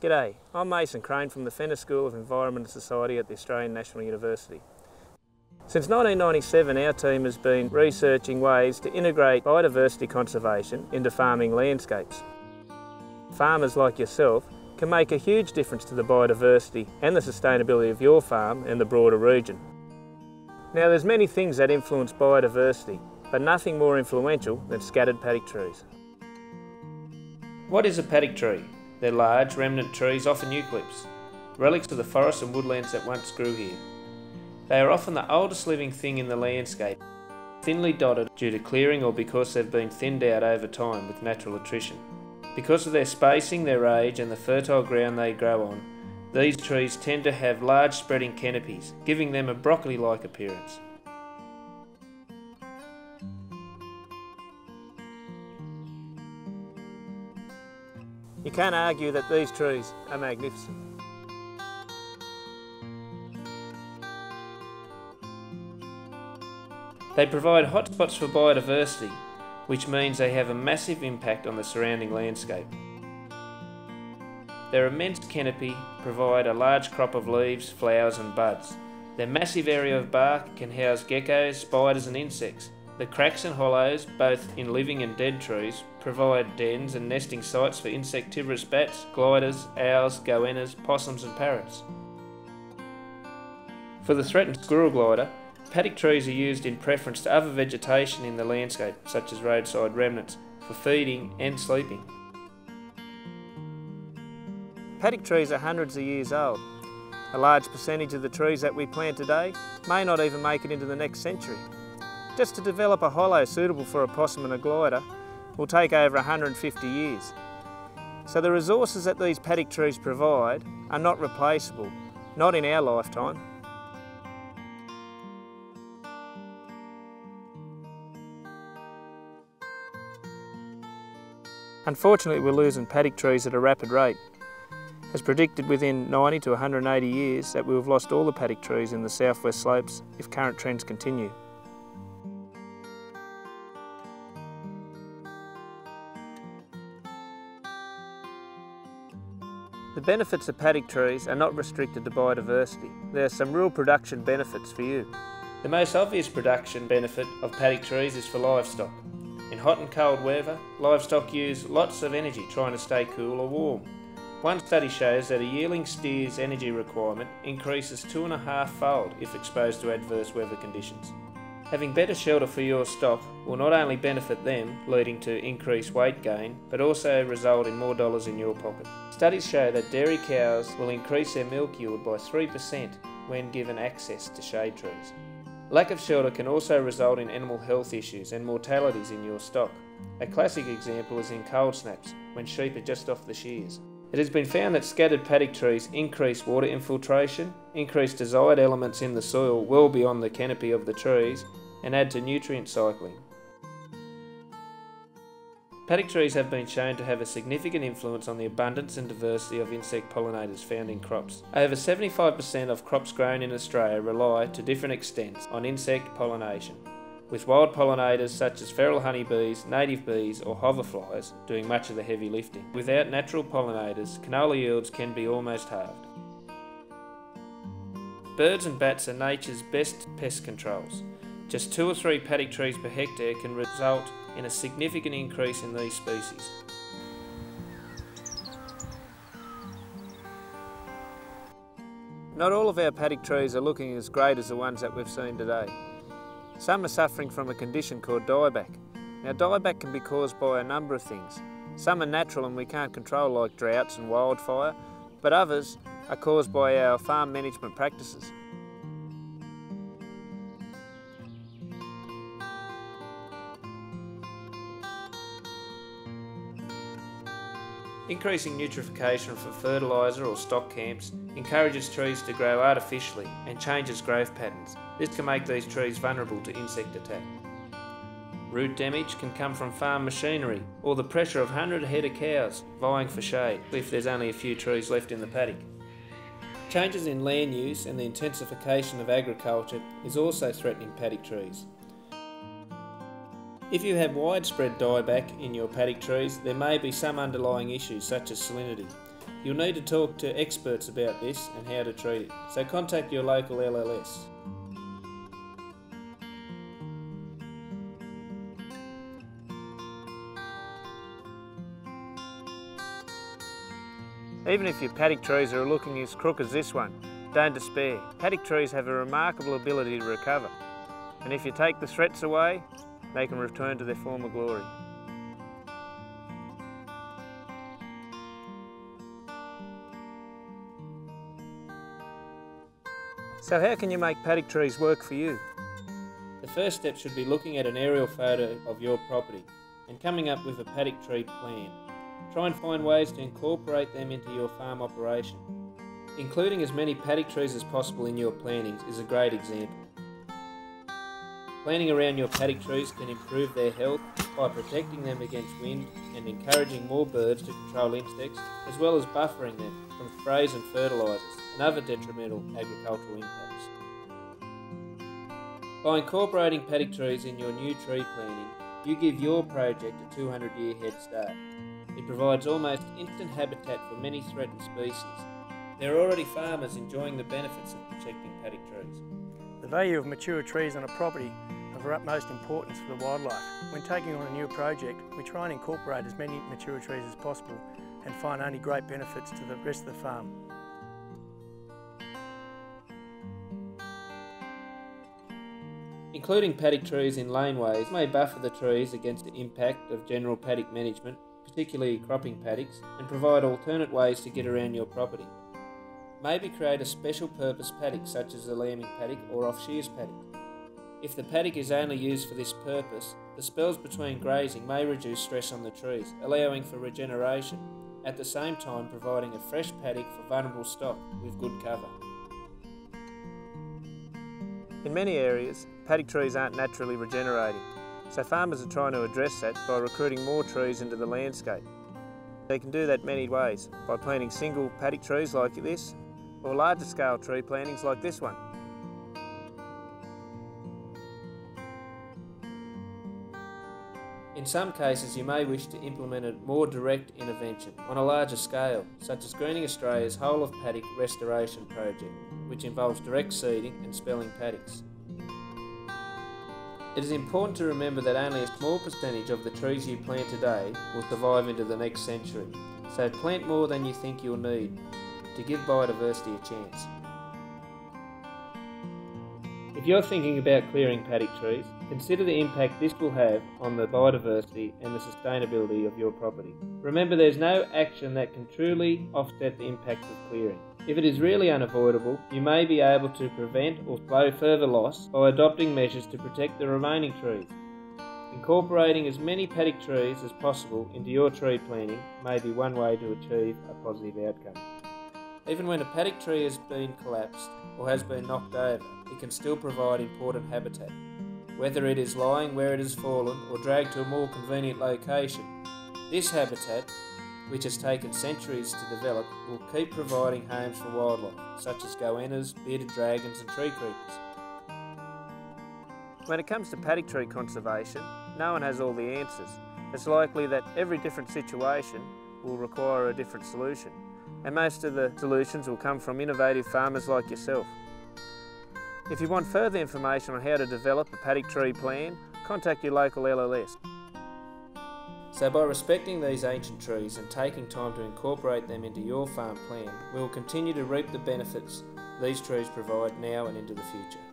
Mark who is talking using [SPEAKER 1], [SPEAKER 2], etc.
[SPEAKER 1] G'day, I'm Mason Crane from the Fenner School of Environment and Society at the Australian National University. Since 1997 our team has been researching ways to integrate biodiversity conservation into farming landscapes. Farmers like yourself can make a huge difference to the biodiversity and the sustainability of your farm and the broader region. Now there's many things that influence biodiversity, but nothing more influential than scattered paddock trees. What is a paddock tree? They're large, remnant trees, often eucalypts, relics of the forests and woodlands that once grew here. They are often the oldest living thing in the landscape, thinly dotted due to clearing or because they've been thinned out over time with natural attrition. Because of their spacing, their age and the fertile ground they grow on, these trees tend to have large spreading canopies, giving them a broccoli-like appearance. You can't argue that these trees are magnificent. They provide hotspots for biodiversity, which means they have a massive impact on the surrounding landscape. Their immense canopy provide a large crop of leaves, flowers and buds. Their massive area of bark can house geckos, spiders and insects, the cracks and hollows, both in living and dead trees, provide dens and nesting sites for insectivorous bats, gliders, owls, goannas, possums and parrots. For the threatened squirrel glider, paddock trees are used in preference to other vegetation in the landscape, such as roadside remnants, for feeding and sleeping. Paddock trees are hundreds of years old. A large percentage of the trees that we plant today may not even make it into the next century. Just to develop a hollow suitable for a possum and a glider will take over 150 years. So the resources that these paddock trees provide are not replaceable, not in our lifetime. Unfortunately we're losing paddock trees at a rapid rate. As predicted within 90 to 180 years that we will have lost all the paddock trees in the southwest slopes if current trends continue. The benefits of paddock trees are not restricted to biodiversity. There are some real production benefits for you. The most obvious production benefit of paddock trees is for livestock. In hot and cold weather, livestock use lots of energy trying to stay cool or warm. One study shows that a yearling steer's energy requirement increases two and a half fold if exposed to adverse weather conditions. Having better shelter for your stock will not only benefit them, leading to increased weight gain, but also result in more dollars in your pocket. Studies show that dairy cows will increase their milk yield by 3% when given access to shade trees. Lack of shelter can also result in animal health issues and mortalities in your stock. A classic example is in cold snaps, when sheep are just off the shears. It has been found that scattered paddock trees increase water infiltration, increase desired elements in the soil well beyond the canopy of the trees, and add to nutrient cycling. Paddock trees have been shown to have a significant influence on the abundance and diversity of insect pollinators found in crops. Over 75% of crops grown in Australia rely to different extents on insect pollination, with wild pollinators such as feral honeybees, native bees or hoverflies doing much of the heavy lifting. Without natural pollinators, canola yields can be almost halved. Birds and bats are nature's best pest controls. Just two or three paddock trees per hectare can result in a significant increase in these species. Not all of our paddock trees are looking as great as the ones that we've seen today. Some are suffering from a condition called dieback. Now dieback can be caused by a number of things. Some are natural and we can't control like droughts and wildfire, but others are caused by our farm management practices. Increasing nutrification for fertiliser or stock camps encourages trees to grow artificially and changes growth patterns. This can make these trees vulnerable to insect attack. Root damage can come from farm machinery or the pressure of 100 head of cows vying for shade if there's only a few trees left in the paddock. Changes in land use and the intensification of agriculture is also threatening paddock trees. If you have widespread dieback in your paddock trees, there may be some underlying issues such as salinity. You'll need to talk to experts about this and how to treat it, so contact your local LLS. Even if your paddock trees are looking as crook as this one, don't despair. Paddock trees have a remarkable ability to recover, and if you take the threats away, they can return to their former glory. So how can you make paddock trees work for you? The first step should be looking at an aerial photo of your property and coming up with a paddock tree plan. Try and find ways to incorporate them into your farm operation. Including as many paddock trees as possible in your plantings is a great example. Planting around your paddock trees can improve their health by protecting them against wind and encouraging more birds to control insects, as well as buffering them from sprays and fertilisers and other detrimental agricultural impacts. By incorporating paddock trees in your new tree planting, you give your project a 200 year head start. It provides almost instant habitat for many threatened species. There are already farmers enjoying the benefits of protecting paddock trees.
[SPEAKER 2] The value of mature trees on a property of utmost importance for the wildlife. When taking on a new project, we try and incorporate as many mature trees as possible and find only great benefits to the rest of the farm.
[SPEAKER 1] Including paddock trees in laneways may buffer the trees against the impact of general paddock management, particularly cropping paddocks, and provide alternate ways to get around your property. Maybe create a special purpose paddock such as a lambing paddock or off shears paddock. If the paddock is only used for this purpose, the spells between grazing may reduce stress on the trees, allowing for regeneration, at the same time providing a fresh paddock for vulnerable stock with good cover. In many areas, paddock trees aren't naturally regenerating, so farmers are trying to address that by recruiting more trees into the landscape. They can do that many ways, by planting single paddock trees like this, or larger scale tree plantings like this one. In some cases, you may wish to implement a more direct intervention on a larger scale, such as Greening Australia's Whole of Paddock Restoration Project, which involves direct seeding and spelling paddocks. It is important to remember that only a small percentage of the trees you plant today will survive into the next century, so plant more than you think you'll need to give biodiversity a chance. If you're thinking about clearing paddock trees, consider the impact this will have on the biodiversity and the sustainability of your property. Remember there's no action that can truly offset the impact of clearing. If it is really unavoidable, you may be able to prevent or slow further loss by adopting measures to protect the remaining trees. Incorporating as many paddock trees as possible into your tree planting may be one way to achieve a positive outcome. Even when a paddock tree has been collapsed or has been knocked over, it can still provide important habitat. Whether it is lying where it has fallen or dragged to a more convenient location, this habitat, which has taken centuries to develop, will keep providing homes for wildlife, such as goannas, bearded dragons and tree creepers. When it comes to paddock tree conservation, no one has all the answers. It's likely that every different situation will require a different solution, and most of the solutions will come from innovative farmers like yourself. If you want further information on how to develop a paddock tree plan, contact your local LLS. So by respecting these ancient trees and taking time to incorporate them into your farm plan, we will continue to reap the benefits these trees provide now and into the future.